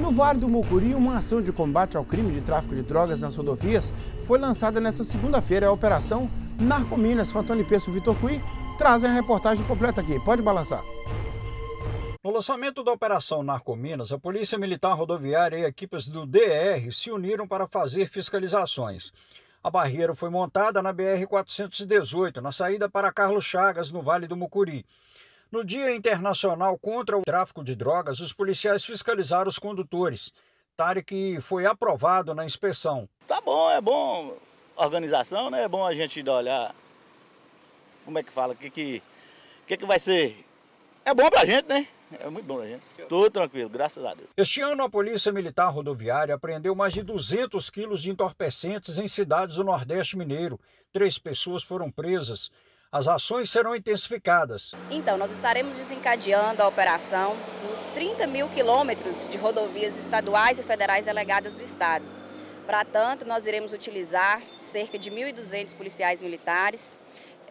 No Vale do Mucuri, uma ação de combate ao crime de tráfico de drogas nas rodovias foi lançada nesta segunda-feira. A Operação Narcominas. Fantoni Peço Vitor Cui trazem a reportagem completa aqui. Pode balançar. No lançamento da Operação Narcominas, a Polícia Militar Rodoviária e equipes do DR se uniram para fazer fiscalizações. A barreira foi montada na BR-418, na saída para Carlos Chagas, no Vale do Mucuri. No Dia Internacional contra o Tráfico de Drogas, os policiais fiscalizaram os condutores. Tarek foi aprovado na inspeção. Tá bom, é bom organização, né? É bom a gente olhar como é que fala, o que, que, que, que vai ser. É bom pra gente, né? É muito bom pra gente. Tudo tranquilo, graças a Deus. Este ano, a Polícia Militar Rodoviária apreendeu mais de 200 quilos de entorpecentes em cidades do Nordeste Mineiro. Três pessoas foram presas. As ações serão intensificadas. Então, nós estaremos desencadeando a operação nos 30 mil quilômetros de rodovias estaduais e federais delegadas do Estado. Para tanto, nós iremos utilizar cerca de 1.200 policiais militares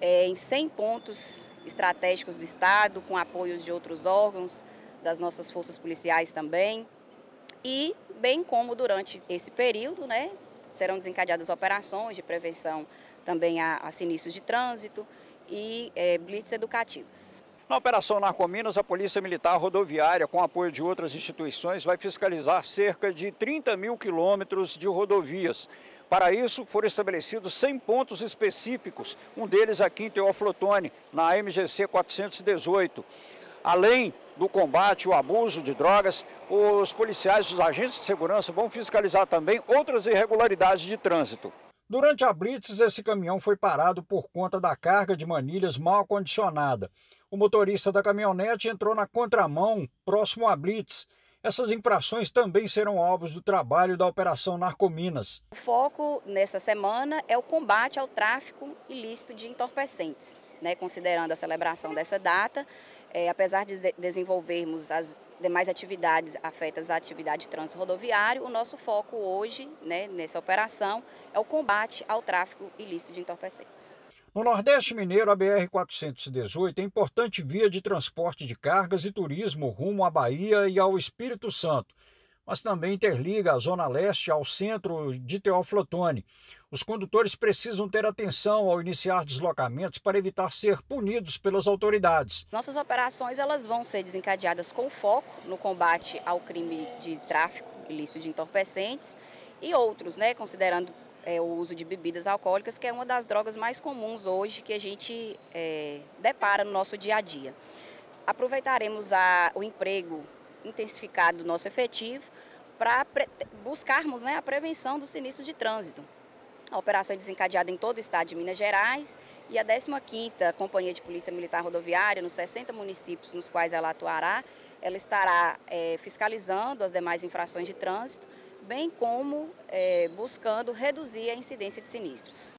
é, em 100 pontos estratégicos do Estado, com apoios de outros órgãos, das nossas forças policiais também. E, bem como durante esse período, né, serão desencadeadas operações de prevenção também a sinistros de trânsito e é, blitz educativos. Na Operação Narcominas, a Polícia Militar Rodoviária, com apoio de outras instituições, vai fiscalizar cerca de 30 mil quilômetros de rodovias. Para isso, foram estabelecidos 100 pontos específicos, um deles aqui em Teoflotone, na MGC 418. Além do combate ao abuso de drogas, os policiais, os agentes de segurança vão fiscalizar também outras irregularidades de trânsito. Durante a blitz, esse caminhão foi parado por conta da carga de manilhas mal condicionada. O motorista da caminhonete entrou na contramão, próximo à blitz. Essas infrações também serão alvos do trabalho da Operação Narcominas. O foco nessa semana é o combate ao tráfico ilícito de entorpecentes. Né, considerando a celebração dessa data, é, apesar de desenvolvermos as demais atividades afetas à atividade de trânsito rodoviário, o nosso foco hoje, né, nessa operação, é o combate ao tráfico ilícito de entorpecentes. No Nordeste Mineiro, a BR-418 é importante via de transporte de cargas e turismo rumo à Bahia e ao Espírito Santo mas também interliga a Zona Leste ao centro de Teoflotone. Os condutores precisam ter atenção ao iniciar deslocamentos para evitar ser punidos pelas autoridades. Nossas operações elas vão ser desencadeadas com foco no combate ao crime de tráfico ilícito de entorpecentes e outros, né, considerando é, o uso de bebidas alcoólicas, que é uma das drogas mais comuns hoje que a gente é, depara no nosso dia a dia. Aproveitaremos a, o emprego intensificado do nosso efetivo para buscarmos né, a prevenção dos sinistros de trânsito. A operação é desencadeada em todo o estado de Minas Gerais e a 15ª Companhia de Polícia Militar Rodoviária, nos 60 municípios nos quais ela atuará, ela estará é, fiscalizando as demais infrações de trânsito, bem como é, buscando reduzir a incidência de sinistros.